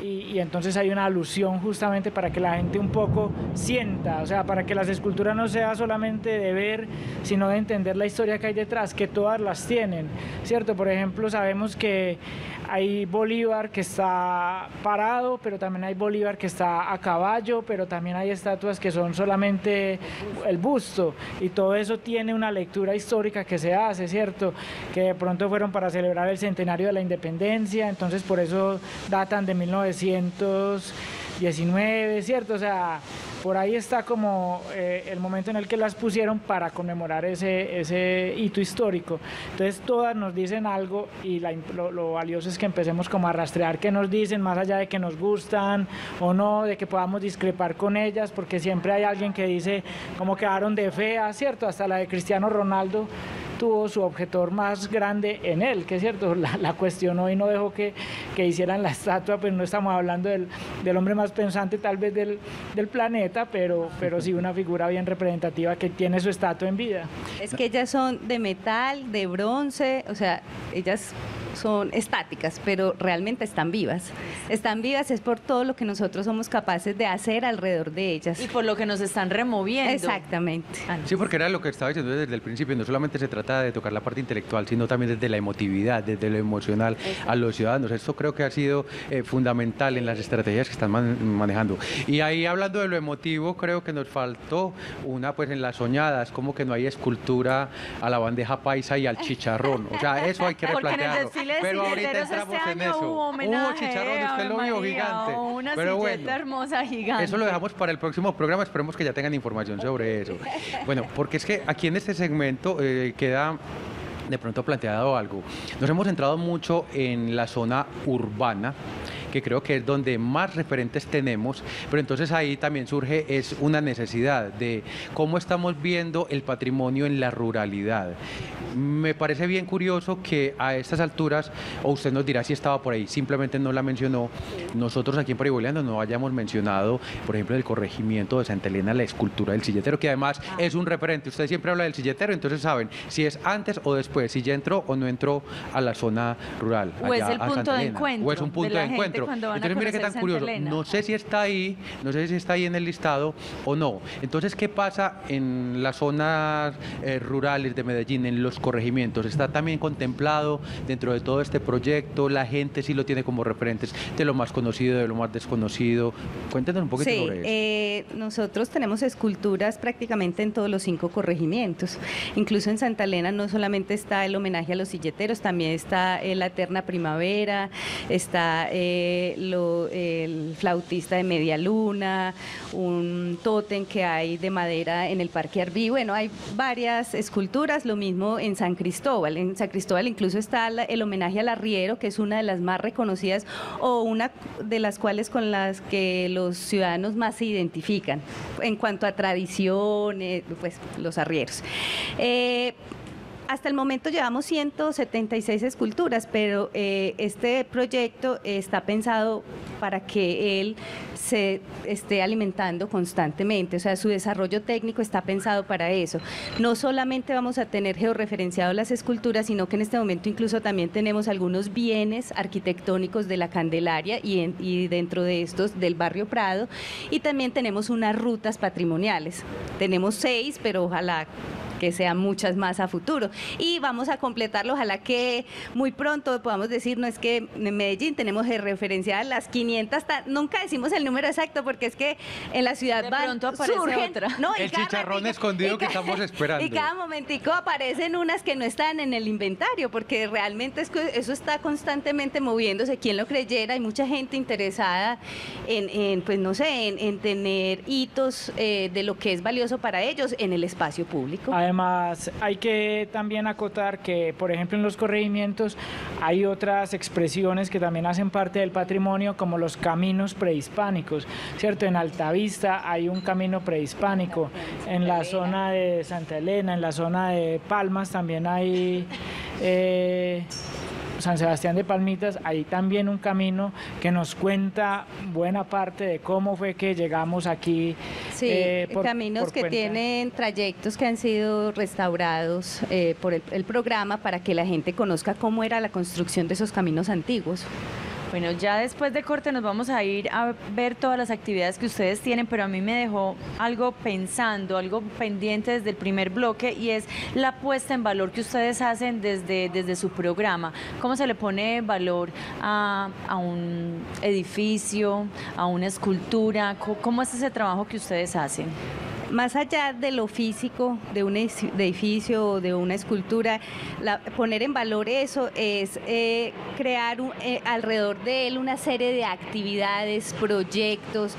y, entonces hay una alusión justamente para que la gente un poco sienta, o sea, para que las esculturas no sea solamente de ver, sino de entender la historia que hay detrás, que todas las tienen, ¿cierto? Por ejemplo, sabemos que hay Bolívar que está parado, pero también hay Bolívar que está a caballo, pero también hay estatuas que son solamente el busto y todo eso tiene una lectura histórica que se hace, ¿cierto? Que de pronto fueron para celebrar el centenario de la independencia, entonces por eso datan de 1919, ¿cierto? O sea, por ahí está como eh, el momento en el que las pusieron para conmemorar ese, hito histórico. Entonces todas nos dicen algo y lo, lo valioso es que empecemos como a rastrear qué nos dicen, más allá de que nos gustan o no, de que podamos discrepar con ellas, porque siempre hay alguien que dice cómo quedaron de feas, ¿cierto? Hasta la de Cristiano Ronaldo tuvo su objetor más grande en él, que es cierto, la, la cuestionó y no dejó que, que hicieran la estatua, pues no estamos hablando del, del hombre más pensante tal vez del, del planeta, pero, pero sí una figura bien representativa que tiene su estatua en vida. Es que ellas son de metal, de bronce, o sea, ellas son estáticas, pero realmente están vivas. Están vivas es por todo lo que nosotros somos capaces de hacer alrededor de ellas. Y por lo que nos están removiendo. Exactamente. Sí, porque era lo que estaba diciendo desde el principio, no solamente se trata de tocar la parte intelectual, sino también desde la emotividad, desde lo emocional a los ciudadanos. Esto creo que ha sido eh, fundamental en las estrategias que están man- manejando. Y ahí hablando de lo emotivo, creo que nos faltó una, pues en las soñadas, como que no hay escultura a la bandeja paisa y al chicharrón. O sea, eso hay que <laughs> replantearlo. Pero ahorita entramos este en año eso. hubo homenaje. chicharrón, usted Ave lo vio gigante. Una Pero bueno. hermosa gigante. Eso lo dejamos para el próximo programa, esperemos que ya tengan información sobre eso. <laughs> Bueno, porque es que aquí en este segmento eh, queda de pronto planteado algo. Nos hemos centrado mucho en la zona urbana que creo que es donde más referentes tenemos, pero entonces ahí también surge es una necesidad de cómo estamos viendo el patrimonio en la ruralidad. Me parece bien curioso que a estas alturas, o usted nos dirá si estaba por ahí, simplemente no la mencionó, nosotros aquí en Pariboleando no hayamos mencionado, por ejemplo, el corregimiento de Santa Elena, la escultura del silletero, que además es un referente. Usted siempre habla del silletero, entonces saben si es antes o después, si ya entró o no entró a la zona rural. O es allá el a punto Santa de Elena. encuentro O es un punto de encuentro. Claro, entonces mire qué tan curioso. Elena. No sé si está ahí, no sé si está ahí en el listado o no. Entonces, ¿qué pasa en las zonas eh, rurales de Medellín, en los corregimientos? ¿Está también contemplado dentro de todo este proyecto? ¿La gente sí lo tiene como referentes de lo más conocido, de lo más desconocido? Cuéntenos un poquito Sí, sobre eso. eh, nosotros tenemos esculturas prácticamente en todos los cinco corregimientos. Incluso en Santa Elena no solamente está el homenaje a los silleteros, también está eh, la eterna primavera, está eh, el flautista de media luna, un tótem que hay de madera en el Parque Arví. Bueno, hay varias esculturas, lo mismo en San Cristóbal. En San Cristóbal incluso está el homenaje al arriero, que es una de las más reconocidas o una de las cuales con las que los ciudadanos más se identifican en cuanto a tradición, eh, pues los arrieros. Eh, hasta el momento llevamos 176 esculturas, pero eh, este proyecto está pensado para que él se esté alimentando constantemente, o sea, su desarrollo técnico está pensado para eso. No solamente vamos a tener georreferenciado las esculturas, sino que en este momento incluso también tenemos algunos bienes arquitectónicos de la Candelaria y, en- y dentro de estos del barrio Prado, y también tenemos unas rutas patrimoniales. Tenemos seis, pero ojalá que sean muchas más a futuro. Y vamos a completarlo, ojalá que muy pronto podamos decir, no es que en Medellín tenemos de referenciar las 500, ta- nunca decimos el número exacto porque es que en la ciudad De van, pronto aparece surgen, otra. no, El chicharrón escondido que estamos esperando. <laughs> Y cada momentico aparecen unas que no están en el inventario porque realmente es que eso está constantemente moviéndose, quien lo creyera, hay mucha gente interesada en, en, pues no sé, en, en tener hitos eh, de lo que es valioso para ellos en el espacio público. Además, hay que también acotar que, por ejemplo, en los corregimientos hay otras expresiones que también hacen parte del patrimonio, como los caminos prehispánicos, ¿cierto? En Altavista hay un camino prehispánico, en la zona de Santa Elena, en la zona de Palmas también hay... eh, San Sebastián de Palmitas, hay también un camino que nos cuenta buena parte de cómo fue que llegamos aquí. Sí, eh, por- caminos por que cuenta- tienen trayectos que han sido restaurados eh, por el, el programa para que la gente conozca cómo era la construcción de esos caminos antiguos. Bueno, ya después de corte nos vamos a ir a ver todas las actividades que ustedes tienen, pero a mí me dejó algo pensando, algo pendiente desde el primer bloque y es la puesta en valor que ustedes hacen desde, desde su programa. ¿Cómo se le pone valor a, a un edificio, a una escultura? ¿Cómo, es ese trabajo que ustedes hacen? Más allá de lo físico de un edificio o de una escultura, la- poner en valor eso es eh, crear un- eh, alrededor de él una serie de actividades, proyectos,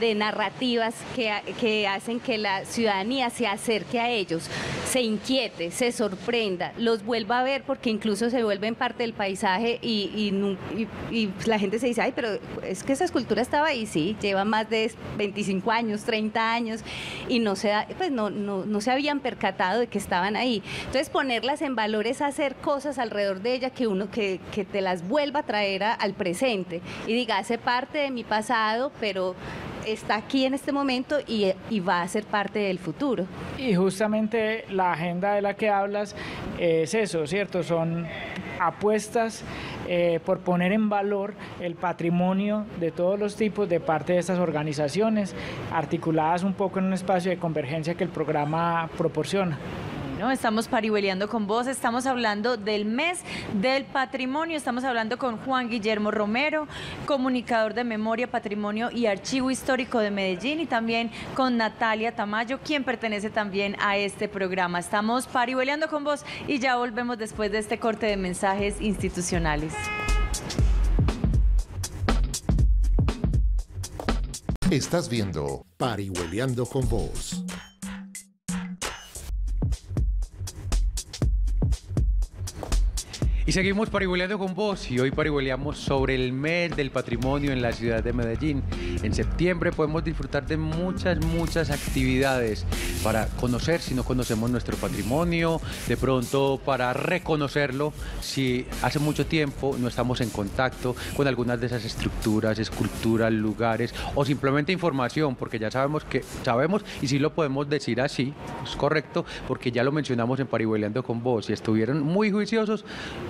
de narrativas que, que hacen que la ciudadanía se acerque a ellos, se inquiete, se sorprenda, los vuelva a ver porque incluso se vuelven parte del paisaje y, y la gente se dice, ay, pero es que esa escultura estaba ahí, sí, lleva más de 25 años, 30 años y no se, pues no, no, no se habían percatado de que estaban ahí. Entonces ponerlas en valor es hacer cosas alrededor de ella que uno que, que te las vuelva a traer a- al presente y diga, hace parte de mi pasado, pero está aquí en este momento y, va a ser parte del futuro. Y justamente la agenda de la que hablas es eso, ¿cierto? Son apuestas eh, por poner en valor el patrimonio de todos los tipos de parte de estas organizaciones, articuladas un poco en un espacio de convergencia que el programa proporciona. Estamos parihueleando con vos, estamos hablando del mes del patrimonio, estamos hablando con Juan Guillermo Romero, comunicador de memoria, patrimonio y archivo histórico de Medellín y también con Natalia Tamayo, quien pertenece también a este programa. Estamos parihueleando con vos y ya volvemos después de este corte de mensajes institucionales. Estás viendo Parihueleando con Vos. Y seguimos parihueleando con vos y hoy parihueleamos sobre el mes del patrimonio en la ciudad de Medellín. En septiembre podemos disfrutar de muchas, muchas actividades para conocer si no conocemos nuestro patrimonio, de pronto para reconocerlo si hace mucho tiempo no estamos en contacto con algunas de esas estructuras, esculturas, lugares o simplemente información, porque ya sabemos que sabemos y sí lo podemos decir así, es correcto, porque ya lo mencionamos en Parihueleando con vos y estuvieron muy juiciosos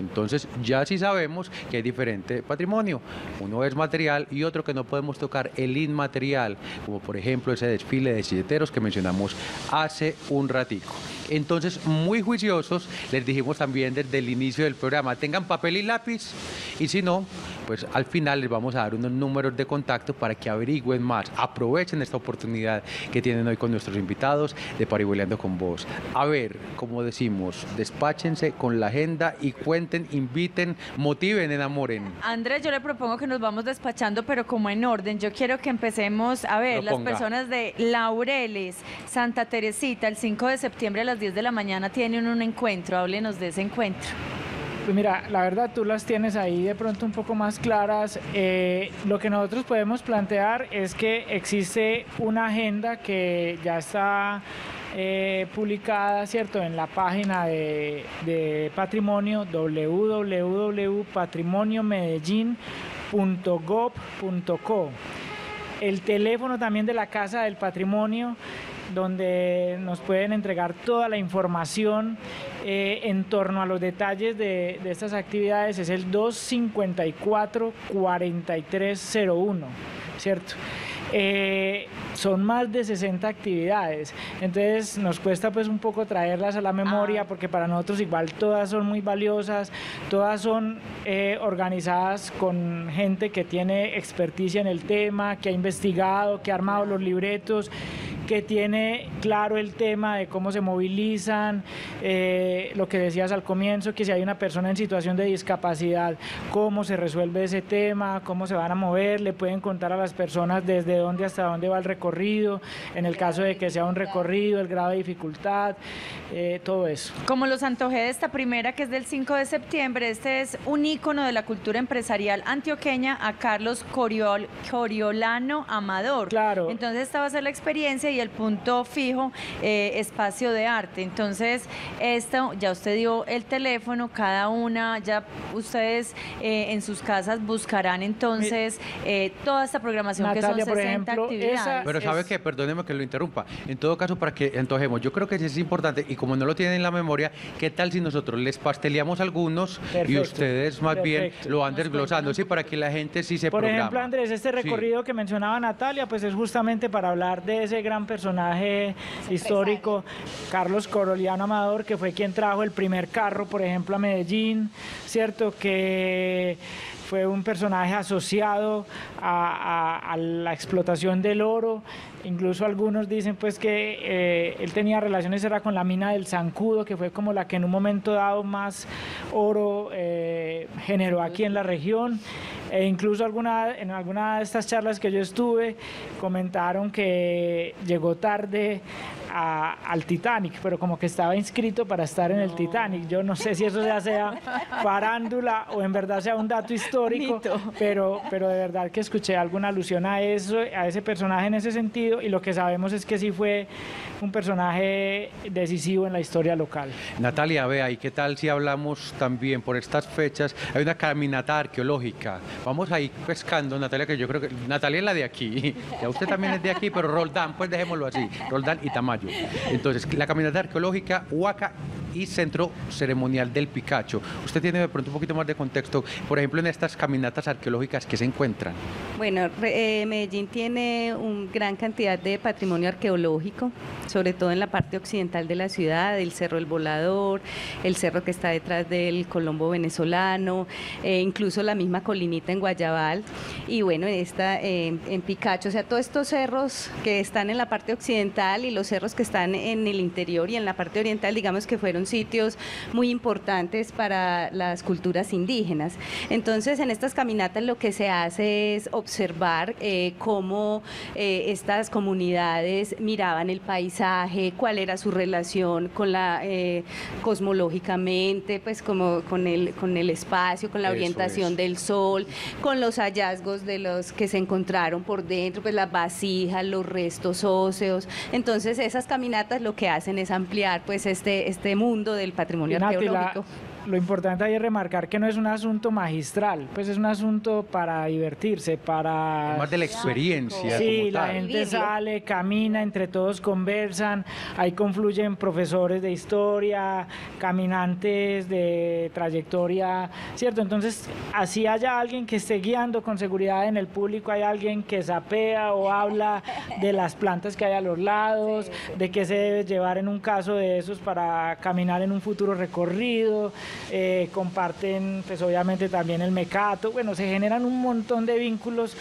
Entonces ya sí sabemos que hay diferente patrimonio. Uno es material y otro que no podemos tocar, el inmaterial, como por ejemplo ese desfile de silleteros que mencionamos hace un ratico. Entonces, muy juiciosos, les dijimos también desde el inicio del programa, tengan papel y lápiz y si no, pues al final les vamos a dar unos números de contacto para que averigüen más, aprovechen esta oportunidad que tienen hoy con nuestros invitados de Parihueleando con Vos. A ver, como decimos, despáchense con la agenda y cuenten, inviten, motiven, enamoren. Andrés, yo le propongo que nos vamos despachando, pero como en orden. Yo quiero que empecemos a ver las personas de Laureles, Santa Teresita, el 5 de septiembre a las 10 de la mañana tienen un encuentro. Háblenos de ese encuentro. Pues mira, la verdad tú las tienes ahí de pronto un poco más claras. Eh, lo que nosotros podemos plantear es que existe una agenda que ya está eh, publicada, ¿cierto?, en la página de, de patrimonio www.patrimoniomedellín.gov.co. El teléfono también de la Casa del Patrimonio donde nos pueden entregar toda la información eh, en torno a los detalles de, estas actividades es el 254-4301, ¿cierto? Eh, son más de 60 actividades, entonces nos cuesta pues un poco traerlas a la memoria ah. porque para nosotros igual todas son muy valiosas, todas son eh, organizadas con gente que tiene experticia en el tema, que ha investigado, que ha armado los libretos que tiene claro el tema de cómo se movilizan, eh, lo que decías al comienzo, que si hay una persona en situación de discapacidad, cómo se resuelve ese tema, cómo se van a mover, le pueden contar a las personas desde dónde hasta dónde va el recorrido, en el caso de que sea un recorrido, el grado de dificultad, eh, todo eso. Como los antojé de esta primera, que es del 5 de septiembre, este es un ícono de la cultura empresarial antioqueña a Carlos Coriol, Coriolano Amador. Claro. Entonces esta va a ser la experiencia y el punto fijo eh, espacio de arte. Entonces, esto ya usted dio el teléfono, cada una, ya ustedes eh, en sus casas buscarán entonces eh, toda esta programación que son 60 actividades. Pero sabe que, perdóneme que lo interrumpa, en todo caso para que entojemos, yo creo que es importante y como no lo tienen en la memoria, ¿qué tal si nosotros les pasteleamos algunos y ustedes más bien lo van desglosando, sí, para que la gente sí se Por ejemplo, Andrés, este recorrido que mencionaba Natalia, pues es justamente para hablar de ese gran personaje histórico, Carlos Coroliano Amador, que fue quien trajo el primer carro, por ejemplo, a Medellín, ¿cierto? Que fue un personaje asociado a, la explotación del oro. Incluso algunos dicen pues que eh, él tenía relaciones era con la mina del Zancudo, que fue como la que en un momento dado más oro eh, generó aquí en la región. E incluso alguna, en alguna de estas charlas que yo estuve comentaron que llegó tarde al Titanic, pero como que estaba inscrito para estar en el Titanic. Yo no sé si eso ya sea <laughs> farándula o en verdad sea un dato histórico, pero, pero de verdad que escuché alguna alusión a eso, a ese personaje en ese sentido, y lo que sabemos es que sí fue un personaje decisivo en la historia local. Natalia, vea, ¿y qué tal si hablamos también por estas fechas? Hay una caminata arqueológica. Vamos a ir pescando, Natalia, que yo creo que Natalia es la de aquí, <laughs> ya usted también es de aquí, pero Roldán, pues dejémoslo así, Roldán y Tamayo. Entonces, la caminata arqueológica Huaca y Centro Ceremonial del Picacho. Usted tiene de pronto un poquito más de contexto, por ejemplo, en estas caminatas arqueológicas que se encuentran. Bueno, eh, Medellín tiene una gran cantidad de patrimonio arqueológico, sobre todo en la parte occidental de la ciudad, el Cerro El Volador, el cerro que está detrás del Colombo venezolano, e incluso la misma colinita en Guayabal, y bueno, esta eh, en Picacho, o sea, todos estos cerros que están en la parte occidental y los cerros que están en el interior y en la parte oriental, digamos que fueron sitios muy importantes para las culturas indígenas. Entonces, en estas caminatas lo que se hace es observar eh, cómo eh, estas comunidades miraban el paisaje, cuál era su relación con la eh, cosmológicamente, pues como con el, con el espacio, con la orientación del sol, con los hallazgos de los que se encontraron por dentro, pues las vasijas, los restos óseos. Entonces, esas caminatas lo que hacen es ampliar pues este, este mundo del patrimonio arqueológico. Lo importante ahí es remarcar que no es un asunto magistral, pues es un asunto para divertirse, para... Más de la experiencia. Sí, como la tal. gente sale, camina, entre todos conversan, ahí confluyen profesores de historia, caminantes de trayectoria, ¿cierto? Entonces, así haya alguien que esté guiando con seguridad en el público, hay alguien que sapea o habla de las plantas que hay a los lados, de qué se debe llevar en un caso de esos para caminar en un futuro recorrido, eh, comparten pues obviamente también el mecato, bueno, se generan un montón de vínculos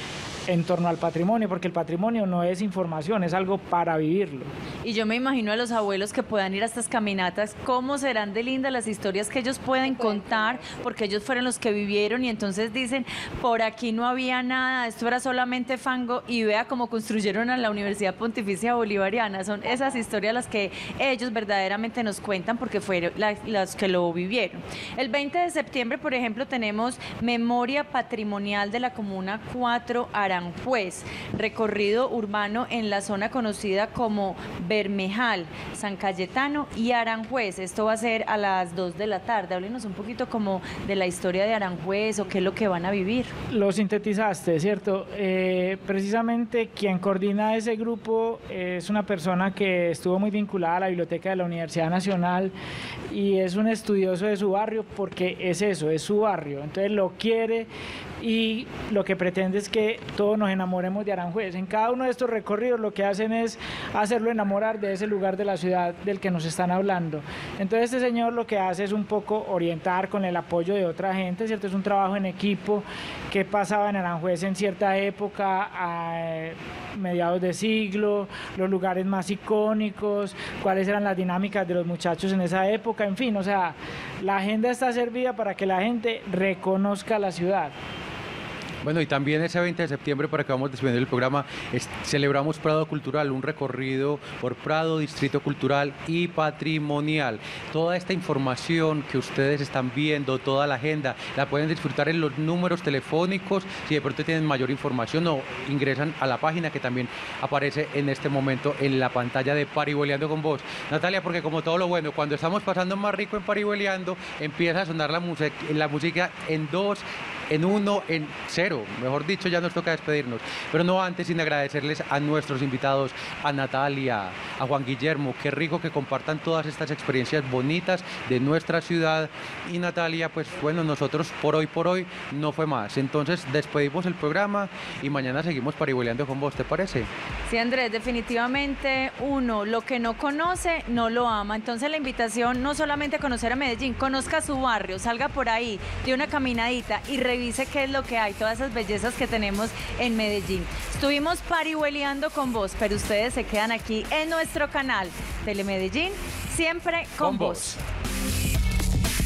en torno al patrimonio, porque el patrimonio no es información, es algo para vivirlo. Y yo me imagino a los abuelos que puedan ir a estas caminatas, cómo serán de lindas las historias que ellos pueden contar, porque ellos fueron los que vivieron y entonces dicen, por aquí no había nada, esto era solamente fango y vea cómo construyeron a la Universidad Pontificia Bolivariana. Son esas historias las que ellos verdaderamente nos cuentan porque fueron la- las que lo vivieron. El 20 de septiembre, por ejemplo, tenemos Memoria Patrimonial de la Comuna 4 Aranjuez, recorrido urbano en la zona conocida como Bermejal, San Cayetano y Aranjuez. Esto va a ser a las 2 de la tarde. Háblenos un poquito como de la historia de Aranjuez o qué es lo que van a vivir. Lo sintetizaste, ¿cierto? Eh, precisamente quien coordina ese grupo es una persona que estuvo muy vinculada a la biblioteca de la Universidad Nacional y es un estudioso de su barrio porque es eso, es su barrio. Entonces lo quiere y lo que pretende es que todos nos enamoremos de Aranjuez. En cada uno de estos recorridos lo que hacen es hacerlo enamorar de ese lugar de la ciudad del que nos están hablando. Entonces este señor lo que hace es un poco orientar con el apoyo de otra gente, ¿cierto? Es un trabajo en equipo que pasaba en Aranjuez en cierta época, a mediados de siglo, los lugares más icónicos, cuáles eran las dinámicas de los muchachos en esa época, en fin, o sea, la agenda está servida para que la gente reconozca la ciudad. Bueno, y también ese 20 de septiembre, para que vamos despidiendo el programa, celebramos Prado Cultural, un recorrido por Prado, Distrito Cultural y Patrimonial. Toda esta información que ustedes están viendo, toda la agenda, la pueden disfrutar en los números telefónicos. Si de pronto tienen mayor información o ingresan a la página que también aparece en este momento en la pantalla de Pariboleando con vos. Natalia, porque como todo lo bueno, cuando estamos pasando más rico en Pariboleando, empieza a sonar la, la música en dos en uno, en cero. Mejor dicho, ya nos toca despedirnos. Pero no antes sin agradecerles a nuestros invitados, a Natalia, a Juan Guillermo. Qué rico que compartan todas estas experiencias bonitas de nuestra ciudad. Y Natalia, pues bueno, nosotros por hoy, por hoy, no fue más. Entonces despedimos el programa y mañana seguimos pariboleando con vos, ¿te parece? Sí, Andrés, definitivamente uno lo que no conoce no lo ama. Entonces la invitación no solamente a conocer a Medellín, conozca su barrio, salga por ahí, dé una caminadita y revise qué es lo que hay, todas esas bellezas que tenemos en Medellín. Estuvimos parihueleando con vos, pero ustedes se quedan aquí en nuestro canal Telemedellín, siempre con, Con vos. vos.